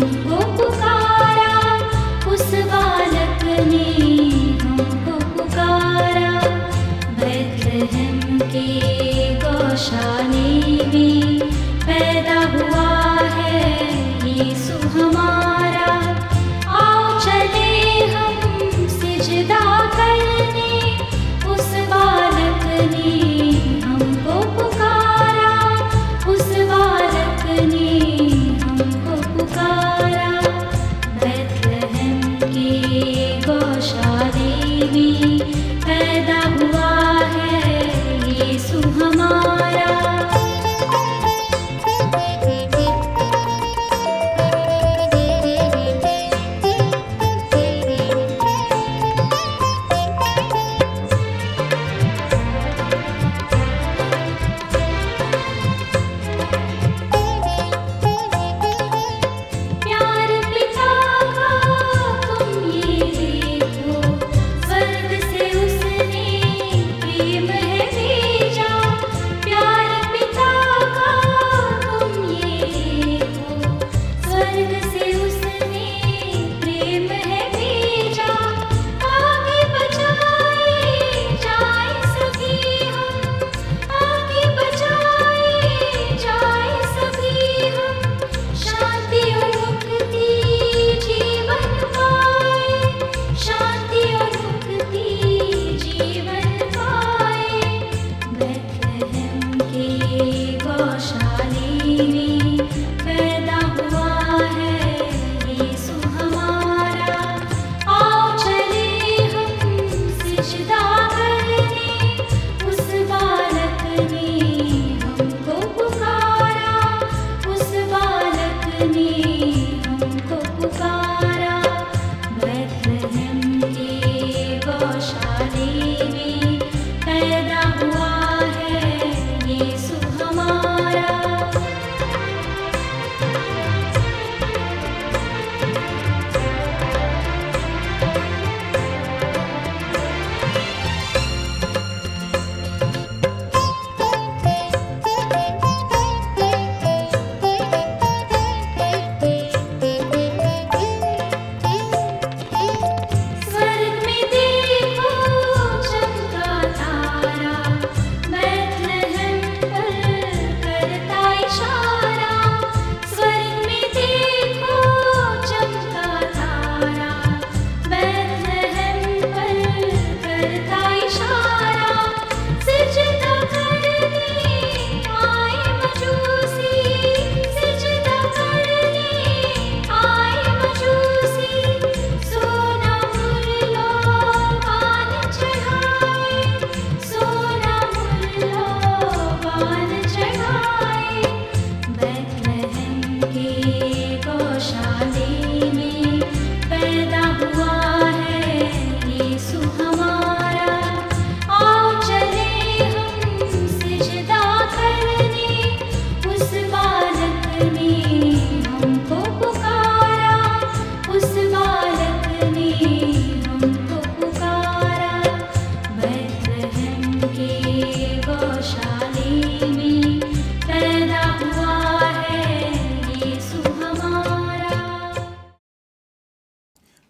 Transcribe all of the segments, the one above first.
Quantos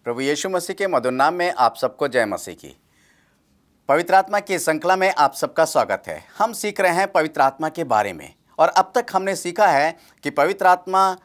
प्रभु यीशु मसीह के मधुर नाम में आप सबको जय मसीह की। पवित्र आत्मा की श्रृंखला में आप सबका स्वागत है। हम सीख रहे हैं पवित्र आत्मा के बारे में। और अब तक हमने सीखा है कि पवित्र आत्मा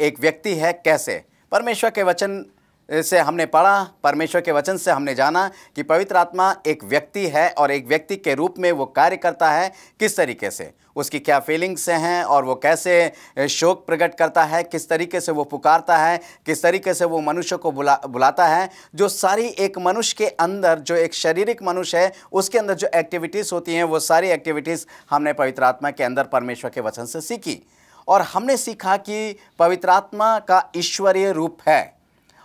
एक व्यक्ति है कैसे? परमेश्वर के वचन से हमने पढ़ा, परमेश्वर के वचन से हमने जाना कि पवित्र आत्मा एक व्यक्ति है और एक व्यक्ति के रूप में वो कार्य करता है किस तरीके से? उसकी क्या फीलिंग्स हैं और वो कैसे शोक प्रकट करता है? किस तरीके से वो पुकारता है? किस तरीके से वो मनुष्य को बुला, बुलाता है? जो सारी एक मनुष्य के अंदर, जो एक शारीरिक मनुष्य है, उसके अंदर जो एक्टिविटीज़ होती हैं, वो सारी एक्टिविटीज़ हमने पवित्र आत्मा के अंदर परमेश्वर के वचन से सीखी। और हमने सीखा कि पवित्र आत्मा का ईश्वरीय रूप है।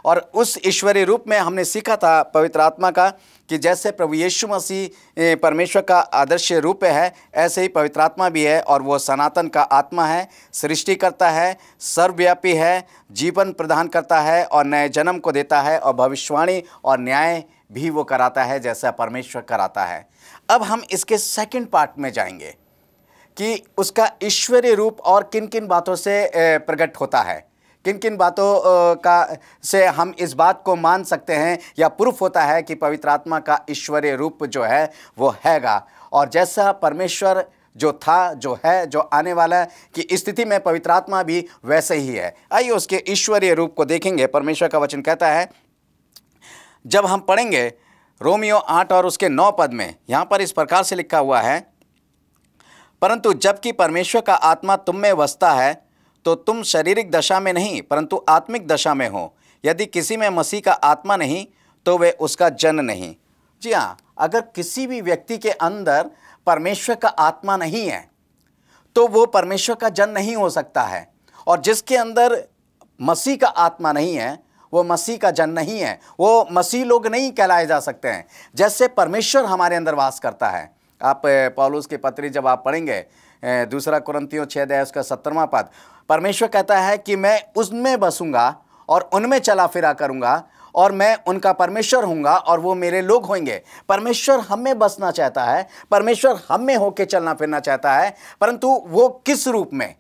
और उस ईश्वरीय रूप में हमने सीखा था पवित्र आत्मा का कि जैसे प्रभु यीशु मसीह परमेश्वर का आदर्श रूप है, ऐसे ही पवित्र आत्मा भी है और वो सनातन का आत्मा है, सृष्टि करता है, सर्वव्यापी है, जीवन प्रदान करता है और नए जन्म को देता है और भविष्यवाणी और न्याय भी वो कराता है जैसा परमेश्वर कराता है। अब हम इसके सेकंड पार्ट में जाएँगे कि उसका ईश्वरीय रूप और किन किन बातों से प्रकट होता है। किन किन बातों का, से हम इस बात को मान सकते हैं या प्रूफ होता है कि पवित्र आत्मा का ईश्वरीय रूप जो है, वो हैगा। और जैसा परमेश्वर जो था, जो है, जो आने वाला है, कि स्थिति में पवित्र आत्मा भी वैसे ही है। आइए उसके ईश्वरीय रूप को देखेंगे। परमेश्वर का वचन कहता है, जब हम पढ़ेंगे रोमियो आठ और उसके नौ पद में, यहाँ पर इस प्रकार से लिखा हुआ है, परंतु जबकि परमेश्वर का आत्मा तुम में वसता है तो तुम शारीरिक दशा में नहीं, परंतु आत्मिक दशा में हो। यदि किसी में मसीह का आत्मा नहीं तो वे उसका जन नहीं। जी हाँ अगर किसी भी व्यक्ति के अंदर परमेश्वर का आत्मा नहीं है तो वो परमेश्वर का जन नहीं हो सकता है। और जिसके अंदर मसीह का आत्मा नहीं है, वो मसीह का जन नहीं है। वो मसीह लोग नहीं कहलाए जा सकते हैं। जैसे परमेश्वर हमारे अंदर वास करता है। आप पौलुस की पत्री जब आप पढ़ेंगे दूसरा कुरंतियों छः अध्याय, उसका सत्तरवा पद। परमेश्वर कहता है कि मैं उसमें बसूँगा और उनमें चला फिरा करूँगा और मैं उनका परमेश्वर हूँगा और वो मेरे लोग होंगे। परमेश्वर हम बसना चाहता है, परमेश्वर हम होके चलना फिरना चाहता है, परंतु वो किस रूप में?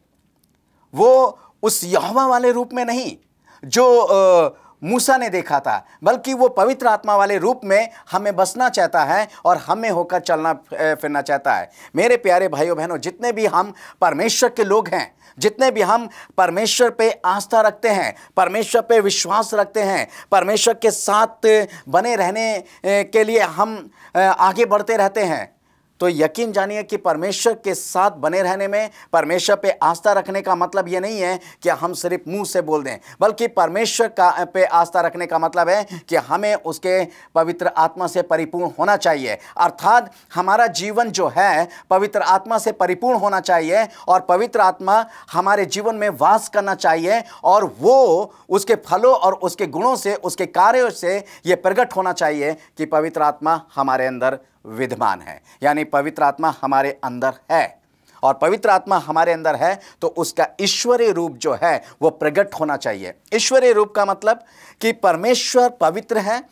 वो उस यहोवा वाले रूप में नहीं, जो मूसा ने देखा था, बल्कि वो पवित्र आत्मा वाले रूप में हमें बसना चाहता है और हमें होकर चलना फिरना चाहता है। मेरे प्यारे भाइयों बहनों, जितने भी हम परमेश्वर के लोग हैं, जितने भी हम परमेश्वर पे आस्था रखते हैं, परमेश्वर पे विश्वास रखते हैं, परमेश्वर के साथ बने रहने के लिए हम आगे बढ़ते रहते हैं तो यकीन जानिए कि परमेश्वर के साथ बने रहने में, परमेश्वर पे आस्था रखने का मतलब ये नहीं है कि हम सिर्फ़ मुँह से बोल दें, बल्कि परमेश्वर का, पे आस्था रखने का मतलब है कि हमें उसके पवित्र आत्मा से परिपूर्ण होना चाहिए। अर्थात हमारा जीवन जो है, पवित्र आत्मा से परिपूर्ण होना चाहिए और पवित्र आत्मा हमारे जीवन में वास करना चाहिए और वो उसके फलों और उसके गुणों से, उसके कार्यों से ये प्रकट होना चाहिए कि पवित्र आत्मा हमारे अंदर विद्यमान है। यानी पवित्र आत्मा हमारे अंदर है। और पवित्र आत्मा हमारे अंदर है तो उसका ईश्वरीय रूप जो है, वो प्रकट होना चाहिए। ईश्वरीय रूप का मतलब कि परमेश्वर पवित्र है,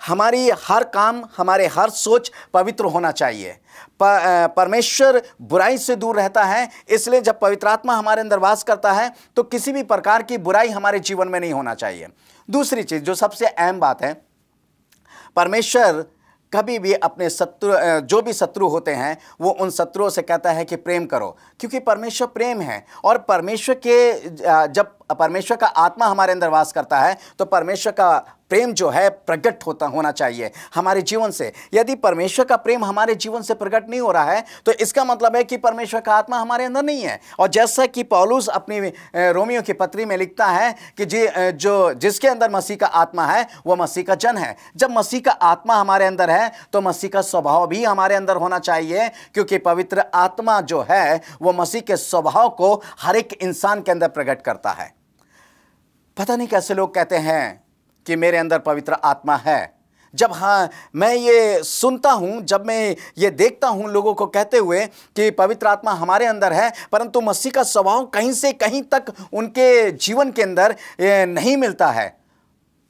हमारी हर काम, हमारे हर सोच पवित्र होना चाहिए। परमेश्वर बुराई से दूर रहता है, इसलिए जब पवित्र आत्मा हमारे अंदर वास करता है तो किसी भी प्रकार की बुराई हमारे जीवन में नहीं होना चाहिए। दूसरी चीज़, जो सबसे अहम बात है, परमेश्वर कभी भी अपने शत्रु जो भी शत्रु होते हैं, वो उन शत्रुओं से कहता है कि प्रेम करो, क्योंकि परमेश्वर प्रेम है और परमेश्वर के जब परमेश्वर का आत्मा हमारे अंदर वास करता है तो परमेश्वर का प्रेम जो है प्रकट होता, होना चाहिए हमारे जीवन से। यदि परमेश्वर का प्रेम हमारे जीवन से प्रकट नहीं हो रहा है तो इसका मतलब है कि परमेश्वर का आत्मा हमारे अंदर नहीं है। और जैसा कि पौलुस अपनी रोमियो की पत्री में लिखता है कि जी जो, जिसके अंदर मसीह का आत्मा है, वो मसीह का जन है। जब मसीह का आत्मा हमारे अंदर है तो मसीह का स्वभाव भी हमारे अंदर होना चाहिए, क्योंकि पवित्र आत्मा जो है, वो मसीह के स्वभाव को हर एक इंसान के अंदर प्रकट करता है। पता नहीं कैसे लोग कहते हैं कि मेरे अंदर पवित्र आत्मा है। जब हाँ मैं ये सुनता हूँ, जब मैं ये देखता हूँ लोगों को कहते हुए कि पवित्र आत्मा हमारे अंदर है, परंतु मसीह का स्वभाव कहीं से कहीं तक उनके जीवन के अंदर नहीं मिलता है।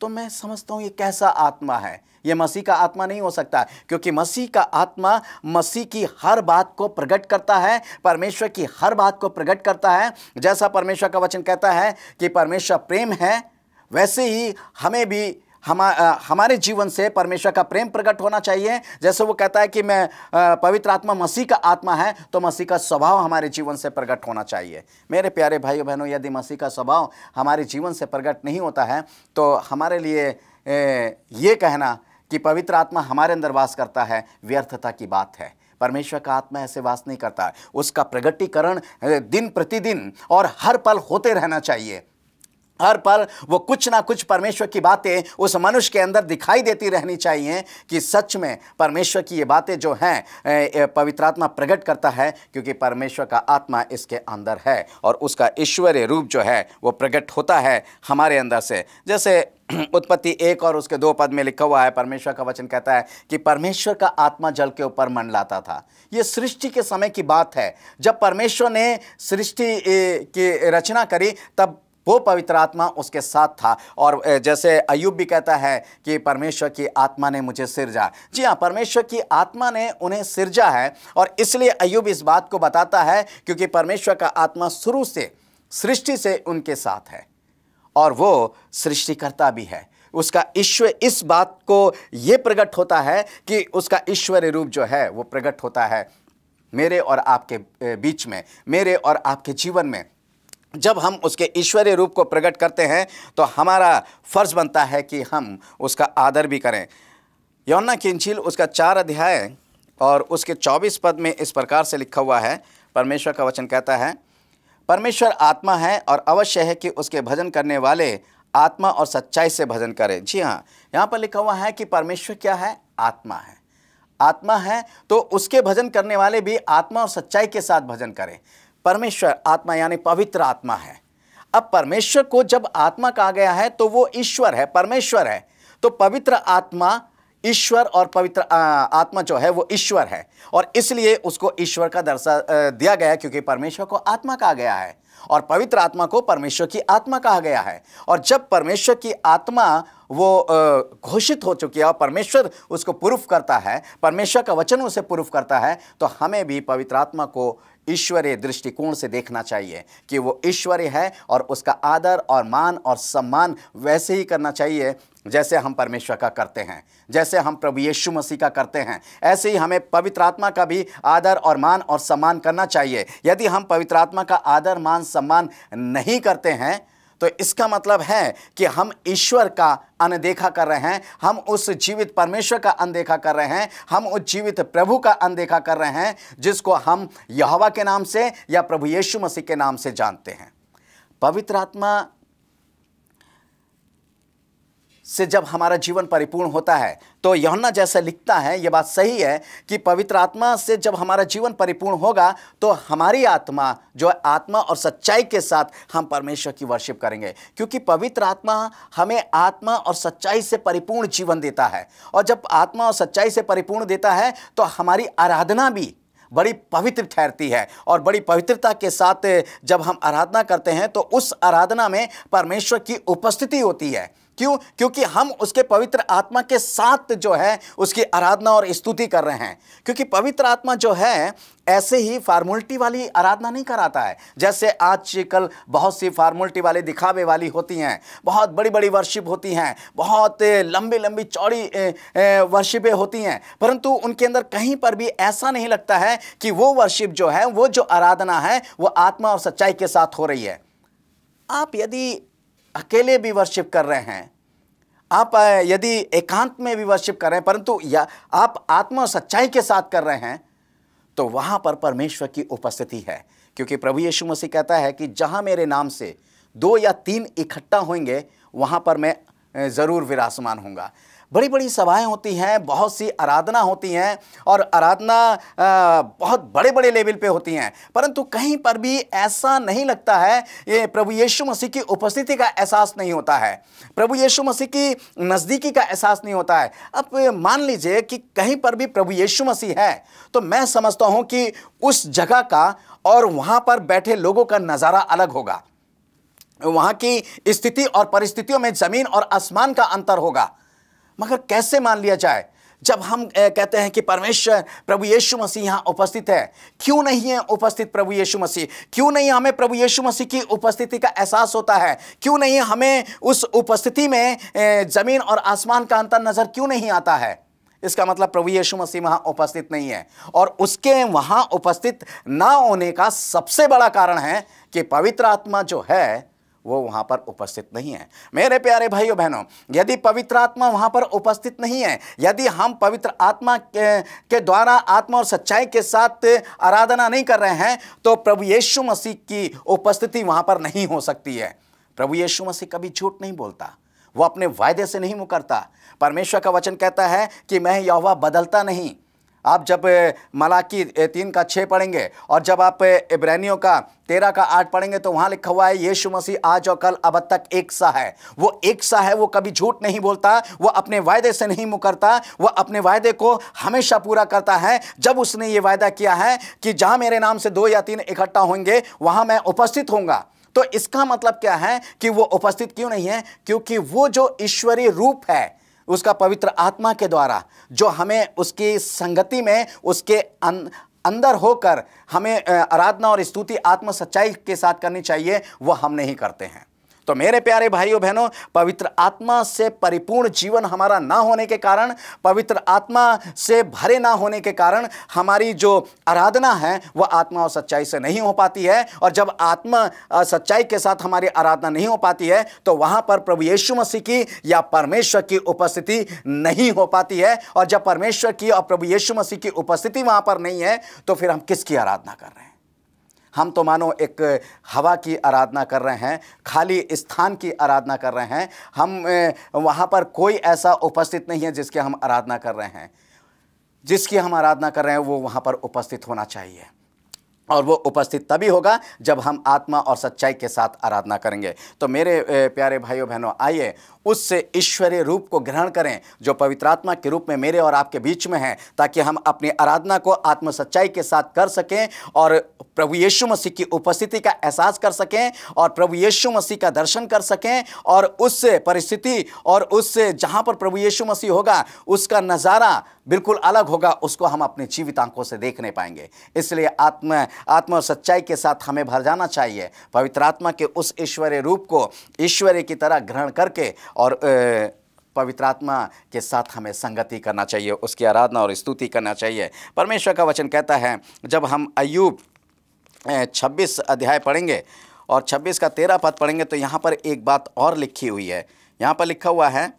तो मैं समझता हूँ ये कैसा आत्मा है। ये मसीह का आत्मा नहीं हो सकता, क्योंकि मसीह का आत्मा मसीह की हर बात को प्रकट करता है, परमेश्वर की हर बात को प्रकट करता है। जैसा परमेश्वर का वचन कहता है कि परमेश्वर प्रेम है, वैसे ही हमें भी हमा हमारे जीवन से परमेश्वर का प्रेम प्रकट होना चाहिए। जैसे वो कहता है कि मैं पवित्र आत्मा मसीह का आत्मा है तो मसीह का स्वभाव हमारे जीवन से प्रकट होना चाहिए। मेरे प्यारे भाइयों बहनों, यदि मसीह का स्वभाव हमारे जीवन से प्रकट नहीं होता है तो हमारे लिए ये कहना कि पवित्र आत्मा हमारे अंदर वास करता है, व्यर्थता की बात है। परमेश्वर का आत्मा ऐसे वास नहीं करता। उसका प्रगटीकरण दिन प्रतिदिन और हर पल होते रहना चाहिए। हर पल वो कुछ ना कुछ परमेश्वर की बातें उस मनुष्य के अंदर दिखाई देती रहनी चाहिए कि सच में परमेश्वर की ये बातें जो हैं पवित्र आत्मा प्रकट करता है क्योंकि परमेश्वर का आत्मा इसके अंदर है और उसका ईश्वरीय रूप जो है वो प्रकट होता है हमारे अंदर से। जैसे उत्पत्ति एक और उसके दो पद में लिखा हुआ है, परमेश्वर का वचन कहता है कि परमेश्वर का आत्मा जल के ऊपर मंडलाता था। ये सृष्टि के समय की बात है। जब परमेश्वर ने सृष्टि की रचना करी, तब वो पवित्र आत्मा उसके साथ था। और जैसे अयुब भी कहता है कि परमेश्वर की आत्मा ने मुझे सिरजा। जी हाँ परमेश्वर की आत्मा ने उन्हें सिरजा है और इसलिए अयुब इस बात को बताता है क्योंकि परमेश्वर का आत्मा शुरू से, सृष्टि से उनके साथ है और वो सृष्टिकर्ता भी है। उसका ईश्वर इस बात को ये प्रकट होता है कि उसका ईश्वरीय रूप जो है, वो प्रकट होता है। मेरे और आपके बीच में, मेरे और आपके जीवन में जब हम उसके ईश्वरीय रूप को प्रकट करते हैं तो हमारा फ़र्ज़ बनता है कि हम उसका आदर भी करें। यौना की इंजील उसका चार अध्याय और उसके चौबीस पद में इस प्रकार से लिखा हुआ है। परमेश्वर का वचन कहता है, परमेश्वर आत्मा है और अवश्य है कि उसके भजन करने वाले आत्मा और सच्चाई से भजन करें। जी हाँ यहाँ पर लिखा हुआ है कि परमेश्वर क्या है? आत्मा है। आत्मा है तो उसके भजन करने वाले भी आत्मा और सच्चाई के साथ भजन करें। परमेश्वर आत्मा यानी पवित्र आत्मा है। अब परमेश्वर को जब आत्मा कहा गया है तो वो ईश्वर है, परमेश्वर है। तो पवित्र आत्मा ईश्वर और पवित्र आत्मा जो है, वो ईश्वर है। और इसलिए उसको ईश्वर का दर्शा दिया गया क्योंकि परमेश्वर को आत्मा कहा गया है। और पवित्र आत्मा को परमेश्वर की आत्मा कहा गया है। और जब परमेश्वर की आत्मा वो घोषित हो चुकी है और परमेश्वर उसको प्रूफ करता है, परमेश्वर का वचन उसे प्रूफ करता है तो हमें भी पवित्र आत्मा को ईश्वरीय दृष्टिकोण से देखना चाहिए कि वो ईश्वरीय है और उसका आदर और मान और सम्मान वैसे ही करना चाहिए जैसे हम परमेश्वर का करते हैं, जैसे हम प्रभु यीशु मसीह का करते हैं। ऐसे ही हमें पवित्र आत्मा का भी आदर और मान और सम्मान करना चाहिए। यदि हम पवित्र आत्मा का आदर, मान, सम्मान नहीं करते हैं तो इसका मतलब है कि हम ईश्वर का अनदेखा कर रहे हैं, हम उस जीवित परमेश्वर का अनदेखा कर रहे हैं, हम उस जीवित प्रभु का अनदेखा कर रहे हैं, जिसको हम यहोवा के नाम से या प्रभु यीशु मसीह के नाम से जानते हैं। पवित्र आत्मा से जब हमारा जीवन परिपूर्ण होता है तो यौना जैसा लिखता है, ये बात सही है कि पवित्र आत्मा से जब हमारा जीवन परिपूर्ण होगा तो हमारी आत्मा, जो आत्मा और सच्चाई के साथ हम परमेश्वर की वर्शिप करेंगे। क्योंकि पवित्र आत्मा हमें आत्मा और सच्चाई से परिपूर्ण जीवन देता है। और जब आत्मा और सच्चाई से परिपूर्ण देता है तो हमारी आराधना भी बड़ी पवित्र ठहरती है। और बड़ी पवित्रता के साथ जब हम आराधना करते हैं तो उस आराधना में परमेश्वर की उपस्थिति होती है। क्यों? क्योंकि हम उसके पवित्र आत्मा के साथ जो है, उसकी आराधना और स्तुति कर रहे हैं। क्योंकि पवित्र आत्मा जो है, ऐसे ही फार्मूलिटी वाली आराधना नहीं कराता है। जैसे आजकल बहुत सी फार्मूलिटी वाले दिखावे वाली होती हैं। बहुत बड़ी बड़ी वर्शिप होती हैं। बहुत लंबी लंबी, चौड़ी वर्शिपें होती हैं। परंतु उनके अंदर कहीं पर भी ऐसा नहीं लगता है कि वो वर्शिप जो है, वो जो आराधना है, वो आत्मा और सच्चाई के साथ हो रही है। आप यदि अकेले भी वर्शिप कर रहे हैं। आप यदि एकांत में भी वर्शिप कर रहे हैं, परंतु या आप आत्मा सच्चाई के साथ कर रहे हैं तो वहाँ पर परमेश्वर की उपस्थिति है। क्योंकि प्रभु यीशु मसीह कहता है कि जहाँ मेरे नाम से दो या तीन इकट्ठा होंगे, वहाँ पर मैं ज़रूर विराजमान होऊँगा। बड़ी बड़ी सभाएँ होती हैं, बहुत सी आराधना होती हैं और आराधना बहुत बड़े बड़े लेवल पे होती हैं। परंतु कहीं पर भी ऐसा नहीं लगता है, ये प्रभु यीशु मसीह की उपस्थिति का एहसास नहीं होता है। प्रभु यीशु मसीह की नज़दीकी का एहसास नहीं होता है। अब मान लीजिए कि कहीं पर भी प्रभु यीशु मसीह है तो मैं समझता हूँ कि उस जगह का और वहाँ पर बैठे लोगों का नज़ारा अलग होगा। वहाँ की स्थिति और परिस्थितियों में ज़मीन और आसमान का अंतर होगा। मगर कैसे मान लिया जाए? जब हम कहते हैं कि परमेश्वर प्रभु यीशु मसीह यहाँ उपस्थित है, क्यों नहीं है उपस्थित प्रभु यीशु मसीह? क्यों नहीं हमें प्रभु यीशु मसीह की उपस्थिति का एहसास होता है? क्यों नहीं हमें उस उपस्थिति में ज़मीन और आसमान का अंतर नज़र क्यों नहीं आता है? इसका मतलब प्रभु यीशु मसीह वहाँ उपस्थित नहीं है। और उसके वहाँ उपस्थित ना होने का सबसे बड़ा कारण है कि पवित्र आत्मा जो है वो वहाँ पर उपस्थित नहीं है। मेरे प्यारे भाइयों बहनों यदि पवित्र आत्मा वहाँ पर उपस्थित नहीं है यदि हम पवित्र आत्मा के, के द्वारा आत्मा और सच्चाई के साथ आराधना नहीं कर रहे हैं तो प्रभु यीशु मसीह की उपस्थिति वहाँ पर नहीं हो सकती है। प्रभु यीशु मसीह कभी झूठ नहीं बोलता वो अपने वायदे से नहीं मुकरता। परमेश्वर का वचन कहता है कि मैं यहोवा बदलता नहीं। आप जब मलाकी तीन का छः पढ़ेंगे और जब आप इब्रानियों का तेरह का आठ पढ़ेंगे तो वहाँ लिखा हुआ है, यीशु मसीह आज और कल अब तक एक सा है। वो एक सा है, वो कभी झूठ नहीं बोलता, वो अपने वायदे से नहीं मुकरता, वो अपने वायदे को हमेशा पूरा करता है। जब उसने ये वायदा किया है कि जहाँ मेरे नाम से दो या तीन इकट्ठा होंगे, वहाँ मैं उपस्थित होंगे तो इसका मतलब क्या है कि वो उपस्थित क्यों नहीं है? क्योंकि वो जो ईश्वरीय रूप है उसका पवित्र आत्मा के द्वारा जो हमें उसकी संगति में उसके अन, अंदर होकर हमें आराधना और स्तुति आत्म सच्चाई के साथ करनी चाहिए वह हम नहीं करते हैं। तो मेरे प्यारे भाइयों, बहनों, पवित्र आत्मा से परिपूर्ण जीवन हमारा ना होने के कारण, पवित्र आत्मा से भरे ना होने के कारण हमारी जो आराधना है वह आत्मा और सच्चाई से नहीं हो पाती है। और जब आत्मा सच्चाई के साथ हमारी आराधना नहीं हो पाती है तो वहाँ पर प्रभु यीशु मसीह की या परमेश्वर की उपस्थिति नहीं हो पाती है। और जब परमेश्वर की और प्रभु यीशु मसीह की उपस्थिति वहाँ पर नहीं है तो फिर हम किसकी आराधना कर रहे हैं? हम तो मानो एक हवा की आराधना कर रहे हैं, खाली स्थान की आराधना कर रहे हैं, हम वहाँ पर कोई ऐसा उपस्थित नहीं है जिसकी हम आराधना कर रहे हैं। जिसकी हम आराधना कर रहे हैं, वो वहाँ पर उपस्थित होना चाहिए। और वो उपस्थित तभी होगा जब हम आत्मा और सच्चाई के साथ आराधना करेंगे। तो मेरे प्यारे भाइयों बहनों आइए उससे ईश्वरीय रूप को ग्रहण करें, जो पवित्र आत्मा के रूप में मेरे और आपके बीच में है, ताकि हम अपनी आराधना को आत्म सच्चाई के साथ कर सकें और प्रभु यीशु मसीह की उपस्थिति का एहसास कर सकें और प्रभु यीशु मसीह का दर्शन कर सकें और उससे परिस्थिति और उससे जहाँ पर प्रभु यीशु मसीह होगा, उसका नज़ारा बिल्कुल अलग होगा, उसको हम अपने जीवित आँखों से देख नहीं पाएँगे। इसलिए आत्मा आत्मा और सच्चाई के साथ हमें भर जाना चाहिए, पवित्र आत्मा के उस ईश्वरीय रूप को ईश्वरीय की तरह ग्रहण करके और पवित्र आत्मा के साथ हमें संगति करना चाहिए, उसकी आराधना और स्तुति करना चाहिए। परमेश्वर का वचन कहता है, जब हम अयूब छब्बीस अध्याय पढ़ेंगे और छब्बीस का तेरह पद पढ़ेंगे तो यहाँ पर एक बात और लिखी हुई है। यहाँ पर लिखा हुआ है,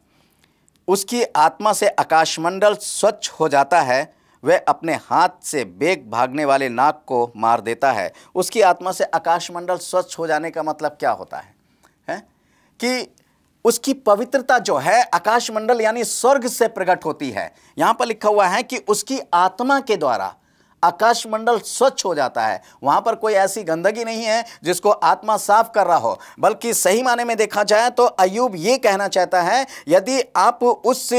उसकी आत्मा से आकाशमंडल स्वच्छ हो जाता है, वह अपने हाथ से बेग भागने वाले नाक को मार देता है। उसकी आत्मा से आकाशमंडल स्वच्छ हो जाने का मतलब क्या होता है? हैं? कि उसकी पवित्रता जो है, आकाशमंडल यानी स्वर्ग से प्रकट होती है। यहाँ पर लिखा हुआ है कि उसकी आत्मा के द्वारा आकाशमंडल स्वच्छ हो जाता है। वहाँ पर कोई ऐसी गंदगी नहीं है जिसको आत्मा साफ़ कर रहा हो। बल्कि सही माने में देखा जाए तो अयूब ये कहना चाहता है, यदि आप उस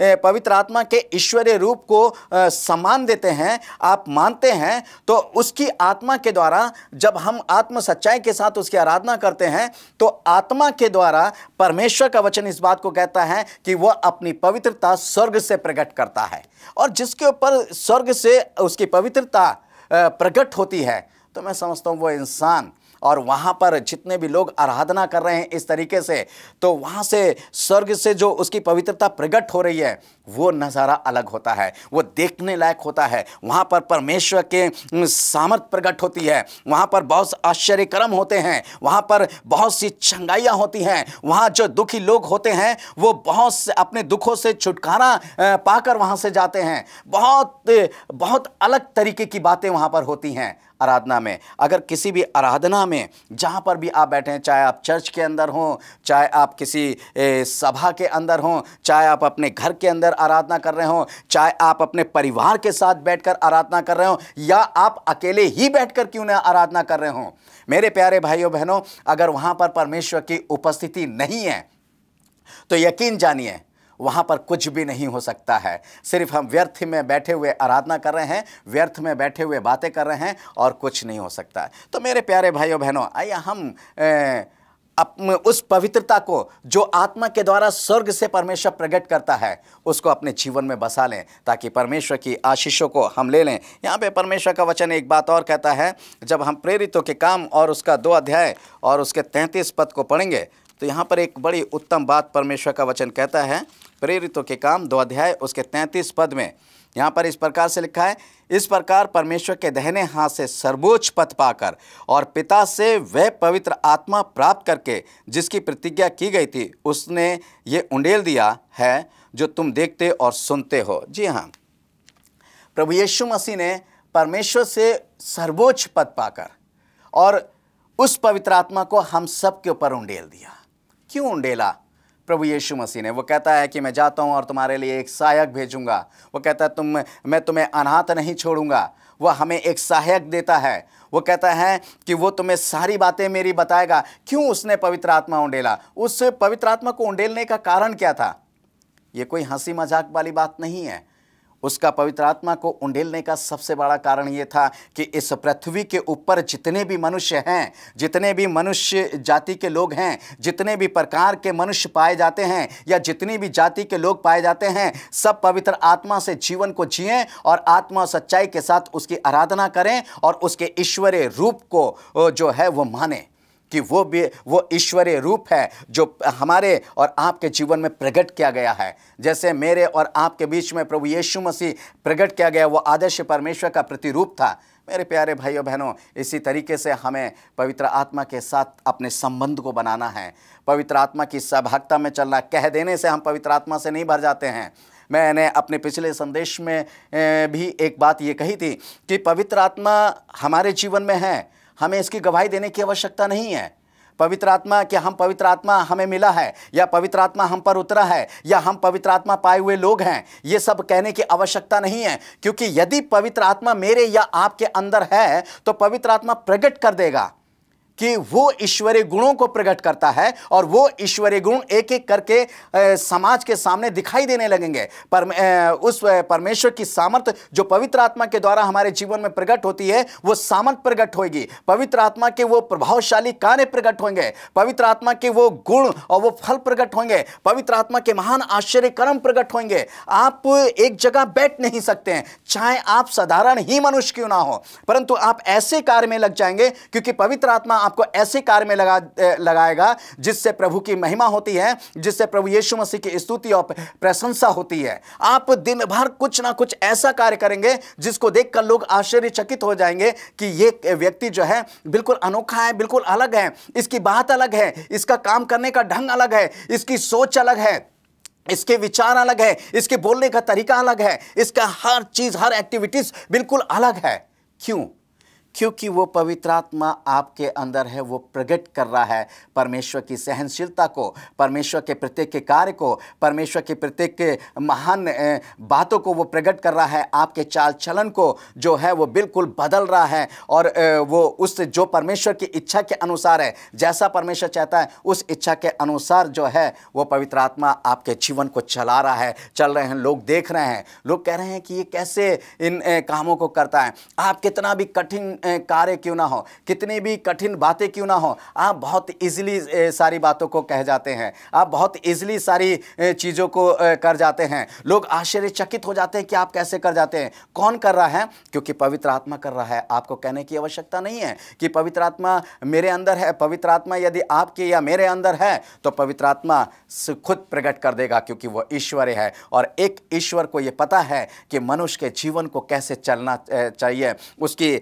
पवित्र आत्मा के ईश्वरीय रूप को सम्मान देते हैं, आप मानते हैं तो उसकी आत्मा के द्वारा जब हम आत्म सच्चाई के साथ उसकी आराधना करते हैं तो आत्मा के द्वारा परमेश्वर का वचन इस बात को कहता है कि वह अपनी पवित्रता स्वर्ग से प्रकट करता है। और जिसके ऊपर स्वर्ग से उसकी पवित्रता प्रकट होती है तो मैं समझता हूँ वो इंसान और वहाँ पर जितने भी लोग आराधना कर रहे हैं इस तरीके से तो वहाँ से स्वर्ग से जो उसकी पवित्रता प्रकट हो रही है, वो नज़ारा अलग होता है, वो देखने लायक होता है। वहाँ पर परमेश्वर के सामर्थ प्रकट होती है, वहाँ पर बहुत से आश्चर्यक्रम होते हैं, वहाँ पर बहुत सी चंगाइयाँ होती हैं, वहाँ जो दुखी लोग होते हैं, वो बहुत से अपने दुखों से छुटकारा पाकर वहाँ से जाते हैं। बहुत बहुत अलग तरीके की बातें वहाँ पर होती हैं। आराधना में। अगर किसी भी आराधना में, जहाँ पर भी आप बैठे हैं, चाहे आप चर्च के अंदर हों, चाहे आप किसी सभा के अंदर हों, चाहे आप अपने घर के अंदर आराधना कर रहे हों, चाहे आप अपने परिवार के साथ बैठकर आराधना कर रहे हों, या आप अकेले ही बैठकर क्यों ना आराधना कर रहे हों? मेरे प्यारे भाइयों बहनों अगर वहाँ पर परमेश्वर की उपस्थिति नहीं है तो यकीन जानिए वहाँ पर कुछ भी नहीं हो सकता है। सिर्फ़ हम व्यर्थ में बैठे हुए आराधना कर रहे हैं व्यर्थ में बैठे हुए बातें कर रहे हैं और कुछ नहीं हो सकता। तो मेरे प्यारे भाइयों बहनों आइए हम अ, अप उस पवित्रता को जो आत्मा के द्वारा स्वर्ग से परमेश्वर प्रकट करता है उसको अपने जीवन में बसा लें ताकि परमेश्वर की आशीषों को हम ले लें। यहाँ पे परमेश्वर का वचन एक बात और कहता है जब हम प्रेरितों के काम और उसका दो अध्याय और उसके तैंतीस पद को पढ़ेंगे तो यहाँ पर एक बड़ी उत्तम बात परमेश्वर का वचन कहता है, प्रेरितों के काम, दो अध्याय, उसके तैंतीस पद में। यहाँ पर इस प्रकार से लिखा है, इस प्रकार परमेश्वर के दहने हाथ से सर्वोच्च पद पाकर और पिता से वह पवित्र आत्मा प्राप्त करके जिसकी प्रतिज्ञा की गई थी, उसने ये उंडेल दिया है जो तुम देखते और सुनते हो। जी हाँ। प्रभु यीशु मसीह ने परमेश्वर से सर्वोच्च पद पाकर और उस पवित्र आत्मा को हम सब के ऊपर उंडेल दिया। क्यों उंडेला प्रभु यीशु मसीह ने, वो कहता है कि मैं जाता हूँ और तुम्हारे लिए एक सहायक भेजूँगा। वो कहता है, तुम, मैं तुम्हें अनाथ नहीं छोड़ूँगा। वो हमें एक सहायक देता है। वो कहता है कि वो तुम्हें सारी बातें मेरी बताएगा। क्यों उसने पवित्र आत्मा उंडेला? उस पवित्र आत्मा को उंडेलने का कारण क्या था? ये कोई हँसी मज़ाक वाली बात नहीं है। उसका पवित्र आत्मा को उंडेलने का सबसे बड़ा कारण ये था कि इस पृथ्वी के ऊपर जितने भी मनुष्य हैं, जितने भी मनुष्य जाति के लोग हैं, जितने भी प्रकार के मनुष्य पाए जाते हैं या जितनी भी जाति के लोग पाए जाते हैं, सब पवित्र आत्मा से जीवन को जिएँ और आत्मा सच्चाई के साथ उसकी आराधना करें और उसके ईश्वरीय रूप को जो है वो माने। कि वो भी, वो ईश्वरीय रूप है जो हमारे और आपके जीवन में प्रकट किया गया है। जैसे मेरे और आपके बीच में प्रभु यीशु मसीह प्रकट किया गया, वो आदर्श परमेश्वर का प्रतिरूप था। मेरे प्यारे भाइयों बहनों, इसी तरीके से हमें पवित्र आत्मा के साथ अपने संबंध को बनाना है। पवित्र आत्मा की सहभागिता में चलना, कह देने से हम पवित्र आत्मा से नहीं भर जाते हैं। मैंने अपने पिछले संदेश में भी एक बात ये कही थी कि पवित्र आत्मा हमारे जीवन में है हमें इसकी गवाही देने की आवश्यकता नहीं है। पवित्र आत्मा कि हम पवित्र आत्मा हमें मिला है, या पवित्र आत्मा हम पर उतरा है, या हम पवित्र आत्मा पाए हुए लोग हैं, ये सब कहने की आवश्यकता नहीं है। क्योंकि यदि पवित्र आत्मा मेरे या आपके अंदर है तो पवित्र आत्मा प्रकट कर देगा। कि वो ईश्वरीय गुणों को प्रकट करता है और वो ईश्वरीय गुण एक एक करके समाज के सामने दिखाई देने लगेंगे। पर उस परमेश्वर की सामर्थ जो पवित्र आत्मा के द्वारा हमारे जीवन में प्रकट होती है, वो सामर्थ प्रकट होगी पवित्र आत्मा के वो प्रभावशाली कार्य प्रकट होंगे। पवित्र आत्मा के वो गुण और वो फल प्रकट होंगे। पवित्र आत्मा के महान आश्चर्य कर्म प्रकट होंगे। आप एक जगह बैठ नहीं सकते हैं, चाहे आप साधारण ही मनुष्य क्यों ना हो, परंतु आप ऐसे कार्य में लग जाएँगे, क्योंकि पवित्र आत्मा आपको ऐसे कार्य में लगा लगाएगा जिससे प्रभु की महिमा होती है, जिससे प्रभु यीशु मसीह की स्तुति और प्रशंसा होती है। आप दिन भर कुछ ना कुछ ऐसा कार्य करेंगे जिसको देखकर लोग आश्चर्यचकित हो जाएँगे कि ये व्यक्ति जो है बिल्कुल अनोखा है, बिल्कुल अलग है। इसकी बात अलग है, इसका काम करने का ढंग अलग है, इसकी सोच अलग है, इसके विचार अलग है, इसके बोलने का तरीका अलग है, इसका हर चीज़, हर एक्टिविटीज़ बिल्कुल अलग है। क्यों? क्योंकि वो पवित्र आत्मा आपके अंदर है, वो प्रकट कर रहा है परमेश्वर की सहनशीलता को, परमेश्वर के प्रत्येक के कार्य को, परमेश्वर के प्रत्येक के महान बातों को वो प्रकट कर रहा है, आपके चाल चलन को जो है वो बिल्कुल बदल रहा है और वो उस जो परमेश्वर की इच्छा के अनुसार है, जैसा परमेश्वर चाहता है, उस इच्छा के अनुसार जो है वो पवित्र आत्मा आपके जीवन को चला रहा है। चल रहे हैं, लोग देख रहे हैं, लोग कह रहे हैं कि ये कैसे इन कामों को करता है। आप कितना भी कठिन कार्य क्यों ना हो? कितनी भी कठिन बातें क्यों ना हो? आप बहुत इजीली सारी बातों को कह जाते हैं। आप बहुत ईजिली सारी चीज़ों को कर जाते हैं। लोग आश्चर्यचकित हो जाते हैं कि आप कैसे कर जाते हैं। कौन कर रहा है? क्योंकि पवित्र आत्मा कर रहा है। आपको कहने की आवश्यकता नहीं है कि पवित्र आत्मा मेरे अंदर है। पवित्र आत्मा यदि आपके या मेरे अंदर है तो पवित्र आत्मा खुद प्रकट कर देगा क्योंकि वो ईश्वर है। और एक ईश्वर को ये पता है कि मनुष्य के जीवन को कैसे चलना चाहिए। उसकी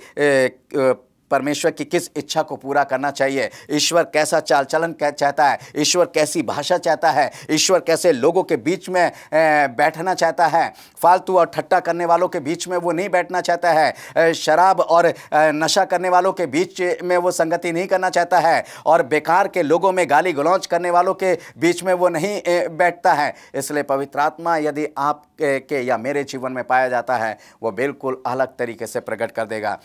परमेश्वर की किस इच्छा को पूरा करना चाहिए? ईश्वर कैसा चाल चलन चाहता है? ईश्वर कैसी भाषा चाहता है? ईश्वर कैसे लोगों के बीच में बैठना चाहता है? फालतू और ठट्टा करने वालों के बीच में वो नहीं बैठना चाहता है? शराब और नशा करने वालों के बीच में वो संगति नहीं करना चाहता है? और बेकार के लोगों में गाली गलौज करने वालों के बीच में वो नहीं बैठता है? इसलिए पवित्र आत्मा यदि आप के या मेरे जीवन में पाया जाता है, वो बिल्कुल अलग तरीके से प्रकट कर देगा।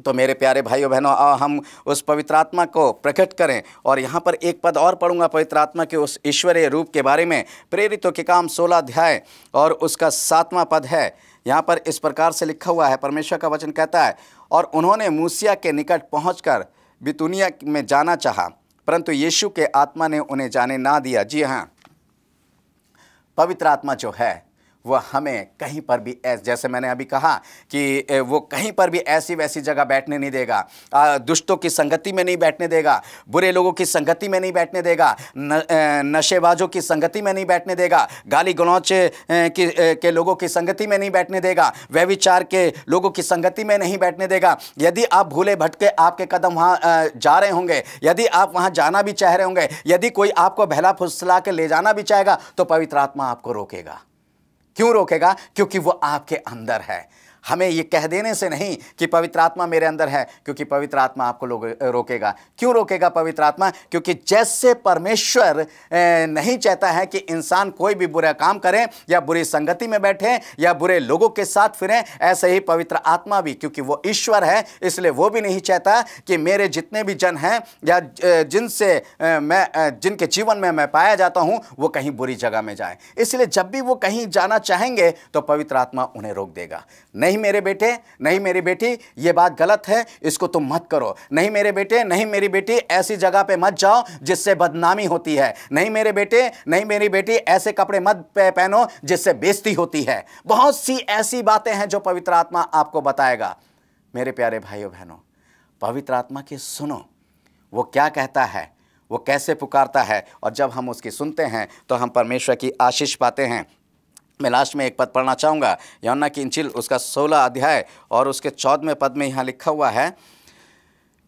तो मेरे प्यारे भाइयों बहनों आओ हम उस पवित्र आत्मा को प्रकट करें और यहाँ पर एक पद और पढ़ूँगा पवित्र आत्मा के उस ईश्वरीय रूप के बारे में। प्रेरितों के काम सोलह अध्याय और उसका सातवां पद है। यहाँ पर इस प्रकार से लिखा हुआ है, परमेश्वर का वचन कहता है, और उन्होंने मूसिया के निकट पहुँच बितुनिया में जाना चाहा, परंतु यीशु के आत्मा ने उन्हें जाने ना दिया। जी हाँ पवित्र आत्मा जो है वह हमें कहीं पर भी ऐस, जैसे मैंने अभी कहा कि वो कहीं पर भी ऐसी वैसी जगह बैठने नहीं देगा। दुष्टों की संगति में नहीं बैठने देगा, बुरे लोगों की संगति में नहीं बैठने देगा नशेबाजों की संगति में नहीं बैठने देगा, गाली गलौच की के लोगों की संगति में नहीं बैठने देगा, व्यविचार के लोगों की संगति में नहीं बैठने देगा। यदि आप भूले भटके आपके कदम वहाँ जा रहे होंगे, यदि आप वहाँ जाना भी चाह रहे होंगे, यदि कोई आपको बहला फुसला के ले जाना भी चाहेगा तो पवित्र आत्मा आपको रोकेगा। क्यों रोकेगा? क्योंकि वो आपके अंदर है। हमें ये कह देने से नहीं कि पवित्र आत्मा मेरे अंदर है, क्योंकि पवित्र आत्मा आपको लोग रोकेगा। क्यों रोकेगा पवित्र आत्मा? क्योंकि जैसे परमेश्वर नहीं चाहता है कि इंसान कोई भी बुरा काम करें, या बुरी संगति में बैठे, या बुरे लोगों के साथ फिरें, ऐसे ही पवित्र आत्मा भी, क्योंकि वो ईश्वर है, इसलिए वो भी नहीं चाहता कि मेरे जितने भी जन हैं, या जिनसे मैं जिनके जीवन में मैं पाया जाता हूँ, वो कहीं बुरी जगह में जाए। इसलिए जब भी वो कहीं जाना चाहेंगे तो पवित्र आत्मा उन्हें रोक देगा। नहीं मेरे बेटे, नहीं मेरी बेटी, ये बात गलत है, इसको तुम मत करो। नहीं मेरे बेटे, नहीं मेरी बेटी, ऐसी जगह पे मत जाओ जिससे बदनामी होती है। नहीं मेरे बेटे, नहीं मेरी बेटी, ऐसे कपड़े मत पहनो जिससे बेजती होती है। बहुत सी ऐसी बातें हैं जो पवित्र आत्मा आपको बताएगा। मेरे प्यारे भाइयों, बहनों, पवित्र आत्मा की सुनो। वो क्या कहता है? वो कैसे पुकारता है? और जब हम उसकी सुनते हैं तो हम परमेश्वर की आशीष पाते हैं। मैं लास्ट में एक पद पढ़ना चाहूँगा। यमुना की इंचिल उसका सोलह अध्याय और उसके चौदहवें पद में यहाँ लिखा हुआ है,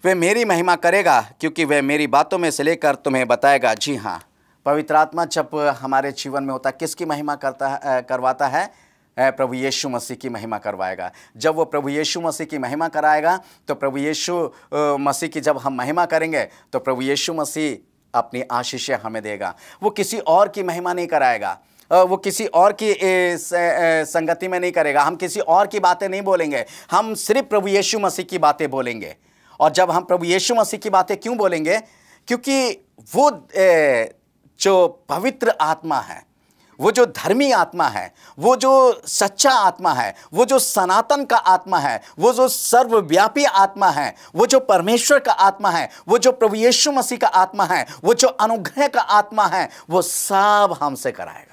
वे मेरी महिमा करेगा, क्योंकि वह मेरी बातों में से लेकर तुम्हें बताएगा। जी हाँ पवित्र आत्मा जब हमारे जीवन में होता है, किसकी महिमा करता है करवाता है? प्रभु यीशु मसीह की महिमा करवाएगा। जब वो प्रभु यीशु मसीह की महिमा कराएगा तो प्रभु यीशु मसीह की जब हम महिमा करेंगे तो प्रभु यीशु मसीह अपनी आशीषें हमें देगा। वो किसी और की महिमा नहीं कराएगा। वो किसी और की संगति में नहीं करेगा। हम किसी और की बातें नहीं बोलेंगे। हम सिर्फ़ प्रभु यीशु मसीह की बातें बोलेंगे। और जब हम प्रभु यीशु मसीह की बातें क्यों बोलेंगे? क्योंकि वो जो पवित्र आत्मा है, वो जो धर्मी आत्मा है, वो जो सच्चा आत्मा है, वो जो सनातन का आत्मा है, वो जो सर्वव्यापी आत्मा है, वो जो परमेश्वर का आत्मा है, वो जो प्रभु यीशु मसीह का आत्मा है, वो जो अनुग्रह का आत्मा है, वो सब हमसे कराएगा।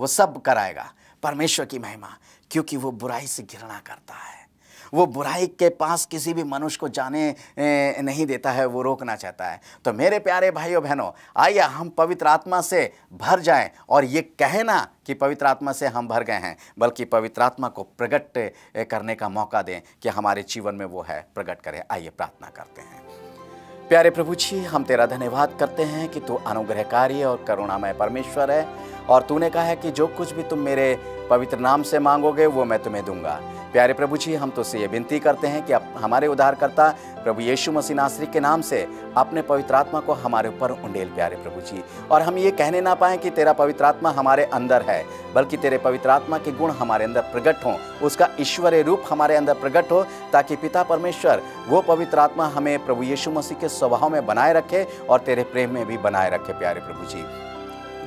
वो सब कराएगा, परमेश्वर की महिमा, क्योंकि वो बुराई से घृणा करता है। वो बुराई के पास किसी भी मनुष्य को जाने नहीं देता है, वो रोकना चाहता है। तो मेरे प्यारे भाइयों, बहनों, आइए हम पवित्र आत्मा से भर जाएँ, और ये कहना कि पवित्र आत्मा से हम भर गए हैं, बल्कि पवित्र आत्मा को प्रकट करने का मौका दें कि हमारे जीवन में वो है प्रकट करें। आइए प्रार्थना करते हैं। प्यारे प्रभु जी, हम तेरा धन्यवाद करते हैं कि तू अनुग्रहकारी और करुणामय परमेश्वर है और तूने कहा है कि जो कुछ भी तुम मेरे पवित्र नाम से मांगोगे, वो मैं तुम्हें दूँगा। प्यारे प्रभु जी, हम तो ये विनती करते हैं कि हमारे उद्धारकर्ता प्रभु यीशु मसीह नासरी के नाम से अपने पवित्र आत्मा को हमारे ऊपर उंडेल, प्यारे प्रभु जी। और हम ये कहने ना पाए कि तेरा पवित्र आत्मा हमारे अंदर है, बल्कि तेरे पवित्र आत्मा के गुण हमारे अंदर प्रकट हों, उसका ईश्वरीय रूप हमारे अंदर प्रकट हो, ताकि पिता परमेश्वर वो पवित्र आत्मा हमें प्रभु यीशु मसीह के स्वभाव में बनाए रखे और तेरे प्रेम में भी बनाए रखे, प्यारे प्रभु जी।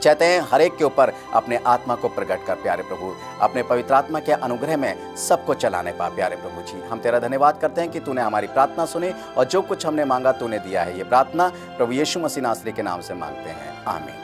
चाहते हैं हर एक के ऊपर अपने आत्मा को प्रकट कर, प्यारे प्रभु। अपने पवित्र आत्मा के अनुग्रह में सबको चलाने पा, प्यारे प्रभु जी। हम तेरा धन्यवाद करते हैं कि तूने हमारी प्रार्थना सुनी और जो कुछ हमने मांगा तूने दिया है। ये प्रार्थना प्रभु यीशु मसीह नासरी के नाम से मांगते हैं। आमीन।